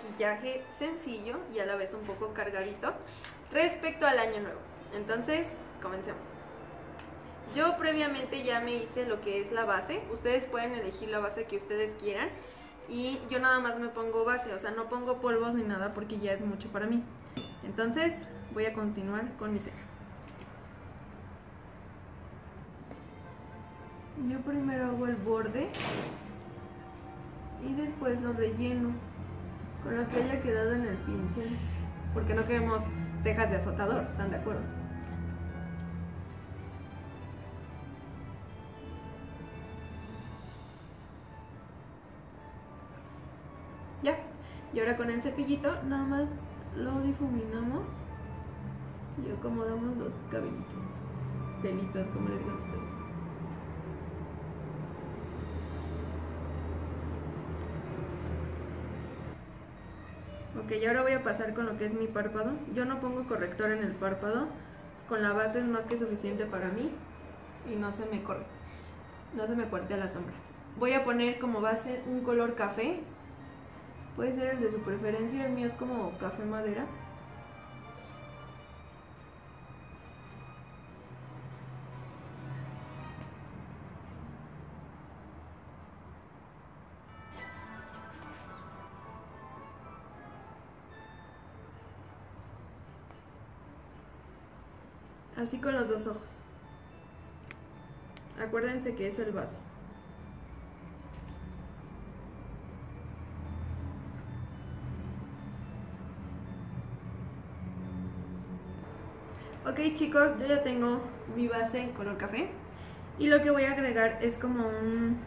maquillaje sencillo y a la vez un poco cargadito respecto al año nuevo. Entonces, comencemos. Yo previamente ya me hice lo que es la base. Ustedes pueden elegir la base que ustedes quieran. Y yo nada más me pongo base, o sea, no pongo polvos ni nada porque ya es mucho para mí. Entonces, voy a continuar con mi ceja. Yo primero hago el borde y después lo relleno con lo que haya quedado en el pincel. Porque no queremos cejas de azotador, ¿están de acuerdo? Ya, y ahora con el cepillito nada más lo difuminamos y acomodamos los cabellitos, pelitos, como le digan ustedes. Ok, y ahora voy a pasar con lo que es mi párpado. Yo no pongo corrector en el párpado. Con la base es más que suficiente para mí. Y no se me corre. No se me cuartea la sombra. Voy a poner como base un color café. Puede ser el de su preferencia. El mío es como café madera. Así con los dos ojos. Acuérdense que es el vaso. Ok chicos, yo ya tengo mi base color café. Y lo que voy a agregar es como un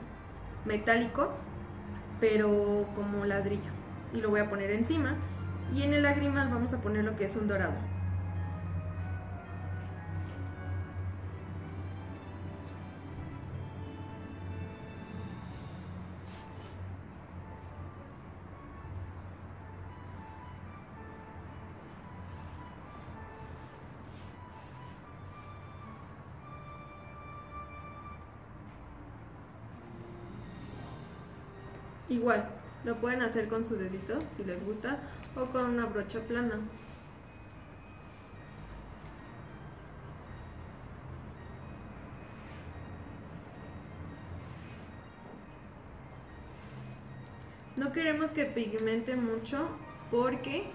metálico, pero como ladrillo. Y lo voy a poner encima. Y en el lagrimal vamos a poner lo que es un dorado. Igual, lo pueden hacer con su dedito si les gusta o con una brocha plana. No queremos que pigmente mucho porque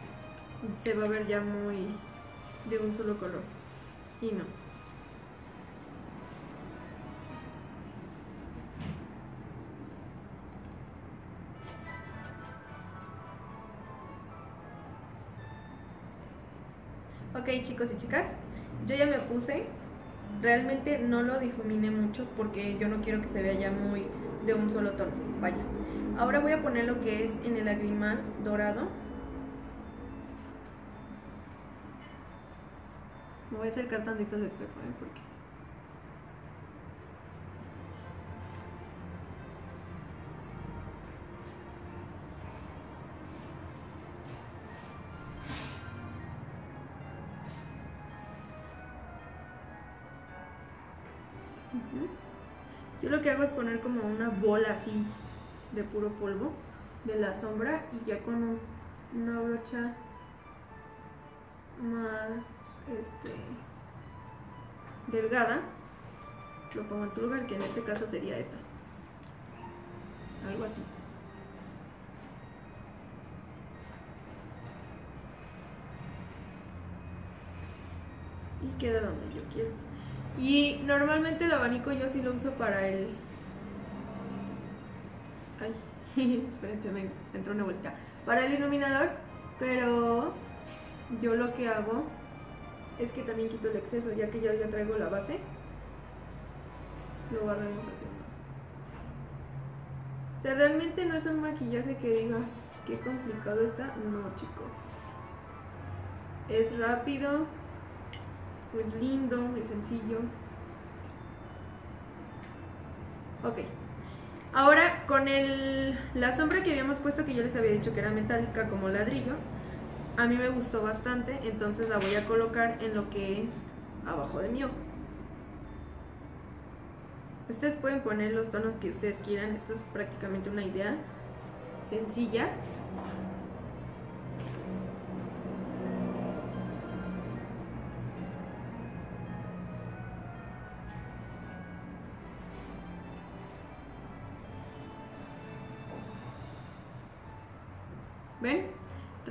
se va a ver ya muy de un solo color. Y no. Ok chicos y chicas, yo ya me puse, realmente no lo difuminé mucho porque yo no quiero que se vea ya muy de un solo tono, vaya. Ahora voy a poner lo que es en el lagrimal dorado. Me voy a acercar tantito al espejo, ¿eh? Porque... Yo lo que hago es poner como una bola así de puro polvo de la sombra y ya con una brocha más este, delgada lo pongo en su lugar, que en este caso sería esta. Algo así. Y queda donde yo quiero. Y normalmente el abanico yo sí lo uso para el... Ay, espérense, me entró una vuelta. Para el iluminador, pero yo lo que hago es que también quito el exceso, ya que ya, ya traigo la base. Lo barremos así. O sea, realmente no es un maquillaje que digas qué complicado está. No, chicos. Es rápido, pues lindo, es sencillo. Ok. Ahora con el, la sombra que habíamos puesto que yo les había dicho que era metálica como ladrillo, a mí me gustó bastante, entonces la voy a colocar en lo que es abajo de mi ojo. Ustedes pueden poner los tonos que ustedes quieran, esto es prácticamente una idea sencilla.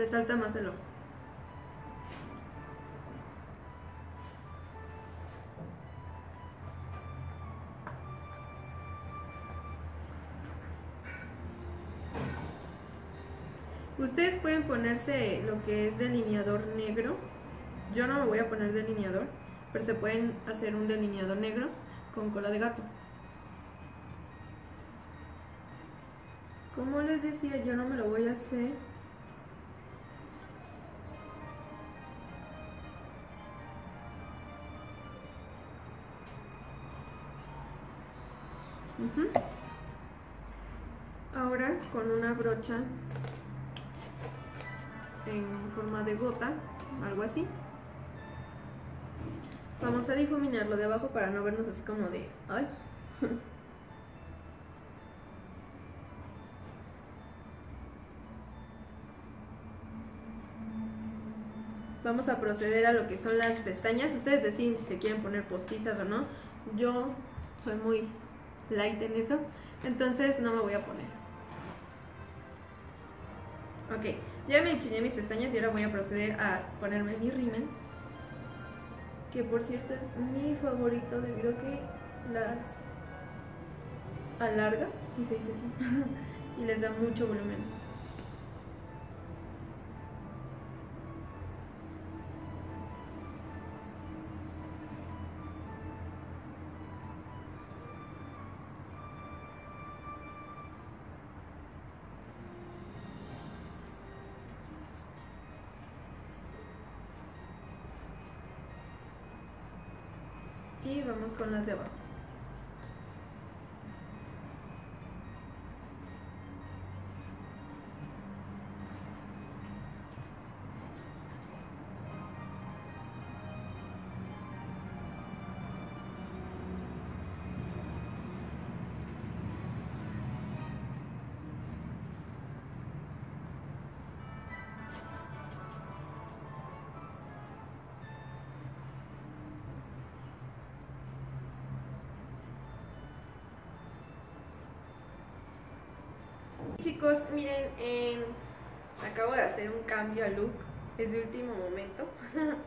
Resalta más el ojo. Ustedes pueden ponerse lo que es delineador negro. Yo no me voy a poner delineador, pero se pueden hacer un delineador negro con cola de gato. Como les decía, yo no me lo voy a hacer. Ahora con una brocha en forma de gota, algo así. Vamos a difuminarlo de abajo para no vernos así como de... ¡Ay! Vamos a proceder a lo que son las pestañas. Ustedes deciden si se quieren poner postizas o no. Yo soy muy light en eso, entonces no me voy a poner. Ok, ya me enchiné mis pestañas y ahora voy a proceder a ponerme mi rímel. Que por cierto es mi favorito debido a que las alarga, si se dice así, y les da mucho volumen. Y vamos con las de abajo. Chicos, miren, em, acabo de hacer un cambio a look, es de último momento.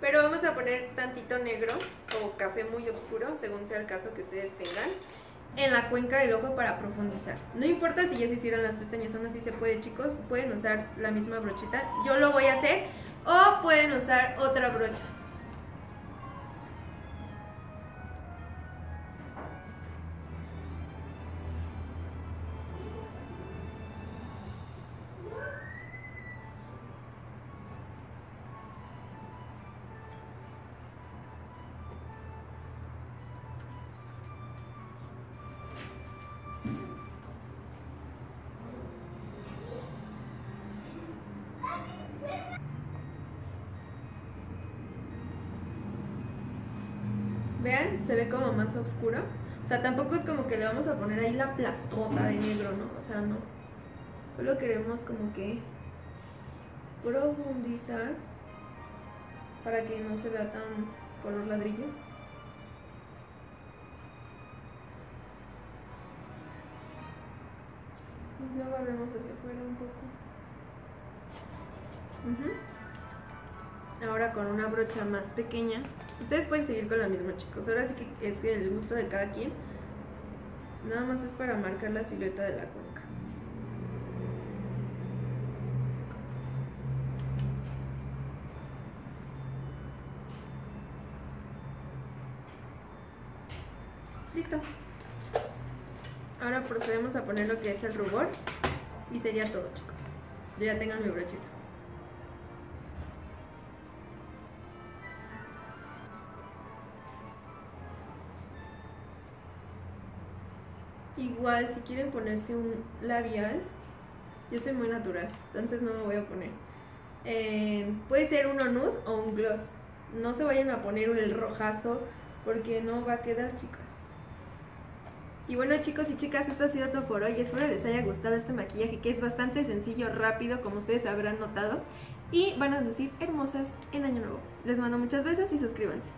Pero vamos a poner tantito negro o café muy oscuro, según sea el caso que ustedes tengan, en la cuenca del ojo para profundizar. No importa si ya se hicieron las pestañas, aún así se puede, chicos. Pueden usar la misma brochita. Yo lo voy a hacer. O pueden usar otra brocha. Vean, se ve como más oscuro. O sea, tampoco es como que le vamos a poner ahí la plastota de negro, ¿no? O sea, no. Solo queremos como que profundizar para que no se vea tan color ladrillo. Y luego hacia afuera un poco. Ahora con una brocha más pequeña Ustedes pueden seguir con la misma, chicos. Ahora sí que es el gusto de cada quien. Nada más es para marcar la silueta de la cuenca. Listo. Ahora procedemos a poner lo que es el rubor. Y sería todo, chicos. Yo ya tengo mi brochita. Igual, si quieren ponerse un labial, yo soy muy natural, entonces no me voy a poner. Eh, puede ser uno nude o un gloss. No se vayan a poner el rojazo porque no va a quedar, chicas. Y bueno chicos y chicas, esto ha sido todo por hoy. Espero les haya gustado este maquillaje que es bastante sencillo, rápido, como ustedes habrán notado. Y van a lucir hermosas en Año Nuevo. Les mando muchas besos y suscríbanse.